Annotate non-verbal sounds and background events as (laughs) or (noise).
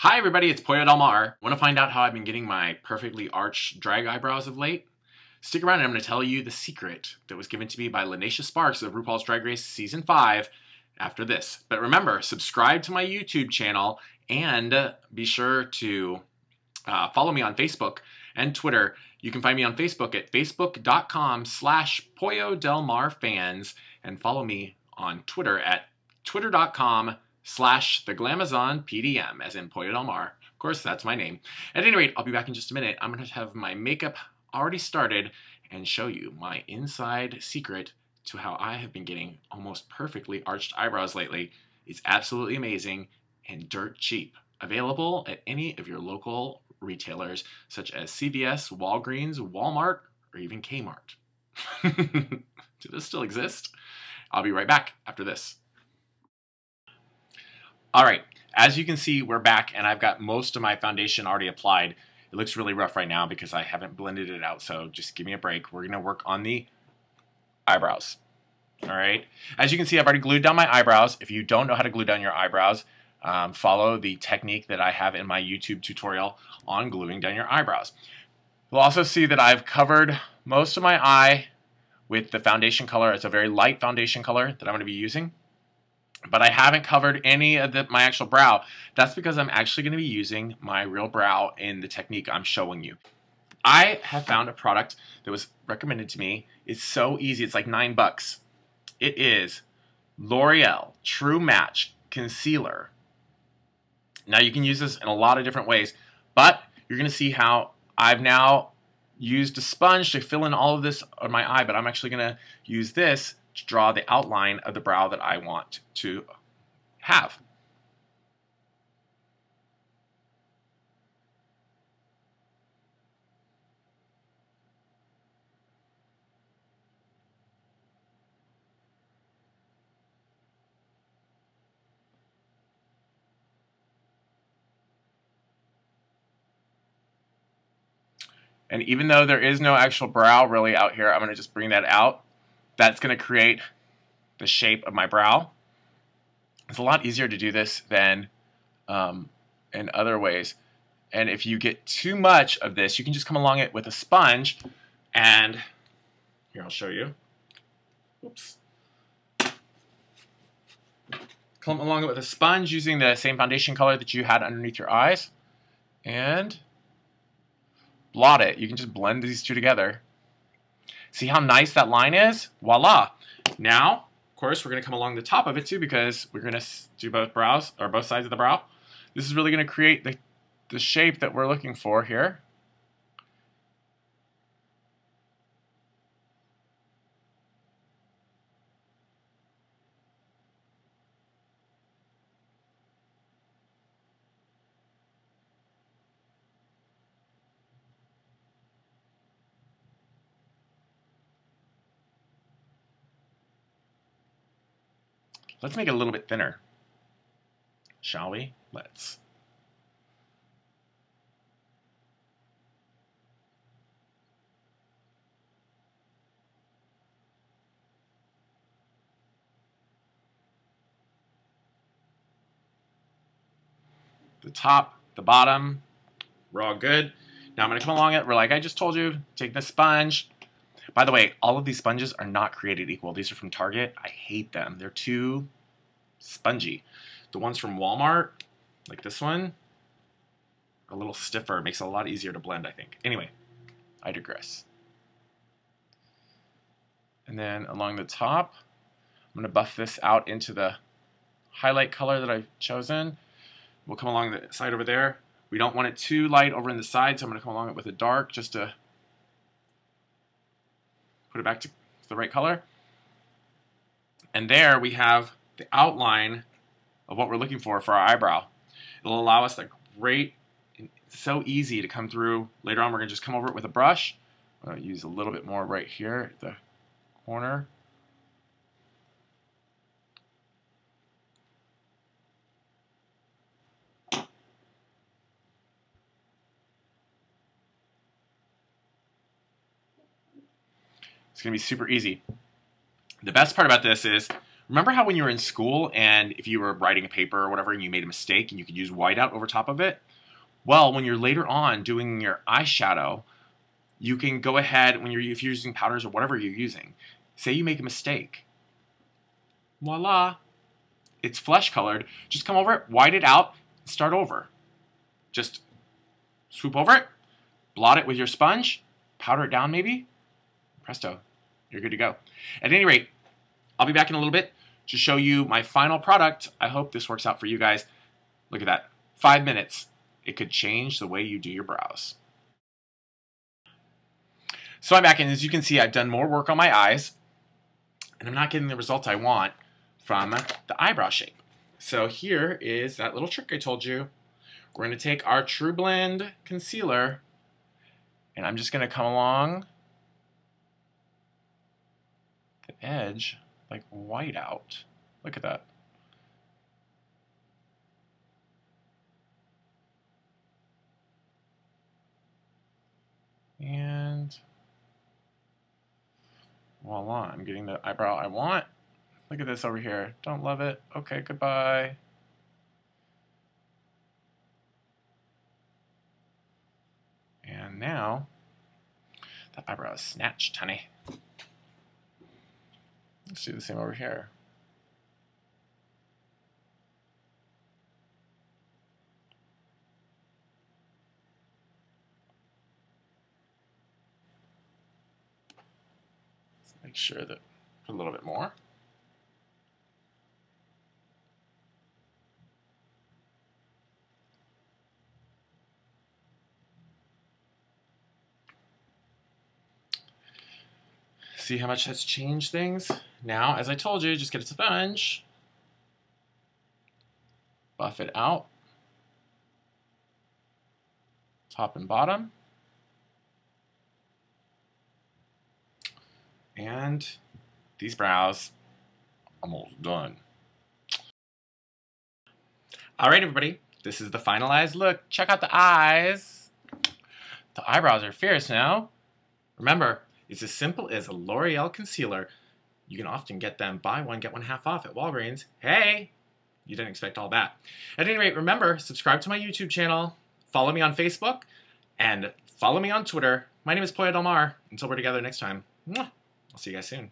Hi everybody, it's Pollo Del Mar. Want to find out how I've been getting my perfectly arched drag eyebrows of late? Stick around and I'm going to tell you the secret that was given to me by Lineysha Sparx of RuPaul's Drag Race Season 5 after this. But remember, subscribe to my YouTube channel and be sure to uh, follow me on Facebook and Twitter. You can find me on Facebook at facebook.com slash Pollo Del Mar fans and follow me on Twitter at twitter.com slash the Glamazon PDM, as in Pollo Del Mar. Of course, that's my name. At any rate, I'll be back in just a minute. I'm going to have my makeup already started and show you my inside secret to how I have been getting almost perfectly arched eyebrows lately. It's absolutely amazing and dirt cheap. Available at any of your local retailers such as CVS, Walgreens, Walmart, or even Kmart. (laughs) Do this still exist? I'll be right back after this. All right, as you can see, we're back and I've got most of my foundation already applied. It looks really rough right now because I haven't blended it out, so just give me a break. We're gonna work on the eyebrows. All right, as you can see, I've already glued down my eyebrows. If you don't know how to glue down your eyebrows, um, follow the technique that I have in my YouTube tutorial on gluing down your eyebrows. You'll also see that I've covered most of my eye with the foundation color. It's a very light foundation color that I'm going to be using but I haven't covered any of the, my actual brow. That's because I'm actually going to be using my real brow in the technique I'm showing you. I have found a product that was recommended to me. It's so easy. It's like nine bucks. It is L'Oreal True Match Concealer. Now you can use this in a lot of different ways, but you're going to see how I've now used a sponge to fill in all of this on my eye, but I'm actually going to use this to draw the outline of the brow that I want to have. And even though there is no actual brow really out here, I'm going to just bring that out that's going to create the shape of my brow. It's a lot easier to do this than um, in other ways. And if you get too much of this, you can just come along it with a sponge and here I'll show you. Oops. Come along it with a sponge using the same foundation color that you had underneath your eyes and blot it. You can just blend these two together See how nice that line is? Voila. Now, of course, we're going to come along the top of it too because we're going to do both brows, or both sides of the brow. This is really going to create the, the shape that we're looking for here. Let's make it a little bit thinner. Shall we? Let's. The top, the bottom, we're all good. Now I'm going to come along it, We're like I just told you, take the sponge, by the way, all of these sponges are not created equal. These are from Target. I hate them. They're too spongy. The ones from Walmart, like this one, a little stiffer. It makes it a lot easier to blend, I think. Anyway, I digress. And then along the top, I'm going to buff this out into the highlight color that I've chosen. We'll come along the side over there. We don't want it too light over in the side, so I'm going to come along it with a dark just to put it back to the right color. And there we have the outline of what we're looking for for our eyebrow. It'll allow us that great, so easy to come through. Later on, we're to just come over it with a brush. Use a little bit more right here at the corner. Going to be super easy. The best part about this is Remember how when you were in school and if you were writing a paper or whatever and you made a mistake and you could use whiteout over top of it? Well, when you're later on doing your eyeshadow, you can go ahead when you're if you're using powders or whatever you're using. Say you make a mistake. Voila. It's flesh colored. Just come over it, white it out, start over. Just swoop over it, blot it with your sponge, powder it down maybe. Presto. You're good to go. At any rate, I'll be back in a little bit to show you my final product. I hope this works out for you guys. Look at that. Five minutes. It could change the way you do your brows. So I'm back, and as you can see, I've done more work on my eyes, and I'm not getting the results I want from the eyebrow shape. So here is that little trick I told you. We're going to take our True Blend concealer, and I'm just going to come along the edge like white out. Look at that. And voila, I'm getting the eyebrow I want. Look at this over here. Don't love it. Okay, goodbye. And now, the eyebrow is snatched, honey. Let's do the same over here. Let's make sure that a little bit more. See how much has changed things? Now, as I told you, just get a sponge, buff it out, top and bottom, and these brows almost done. All right, everybody, this is the finalized look. Check out the eyes. The eyebrows are fierce now. Remember, it's as simple as a L'Oreal concealer. You can often get them buy one, get one half off at Walgreens. Hey! You didn't expect all that. At any rate, remember, subscribe to my YouTube channel, follow me on Facebook, and follow me on Twitter. My name is Pollo Del Mar. Until we're together next time, I'll see you guys soon.